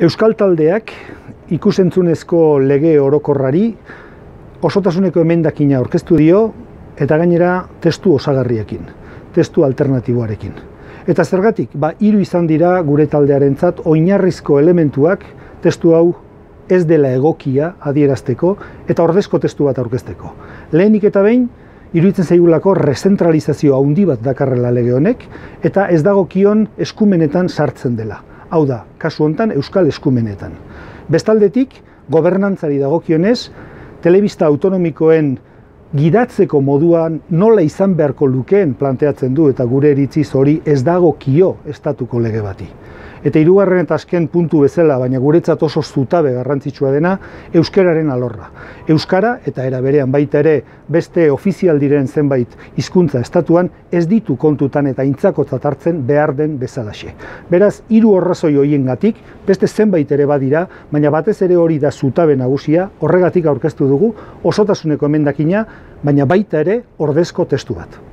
Euskal taldeak ikusentzunezko lege orokorrari osotasuneko emendakina aurkeztu dio eta gainera testu osagarriekin, testu alternatiboarekin. Eta zergatik, ba, hiru izan dira gure taldearentzat oinarrizko elementuak testu hau ez dela egokia adierazteko eta ordezko testu bat aurkezteko. Lehenik eta behin, iruditzen zaigulako rezentralizazio handi bat dakarrela lege honek eta ez dagokion eskumenetan sartzen dela. Hau da, kasu hontan euskal eskumenetan. Bestaldetik, gobernantzari dagokionez, telebista autonomikoen gidatzeko moduan nola izan beharko lukeen planteatzen du eta gure eritziz hori ez dago kio estatuko lege bati. Eta hirugarren eta azken puntu bezala, baina guretzat oso zutabe garrantzitsua dena, euskararen alorra. Euskara eta era berean baita ere beste ofizial diren zenbait hizkuntza estatuan ez ditu kontutan eta intzakotzat hartzen behar den bezalaxe. Beraz, hiru horrazoi hoiengatik beste zenbait ere badira, baina batez ere hori da zutabe nagusia, horregatik aurkeztu dugu osotasuneko emendakina, baina baita ere ordezko testu bat.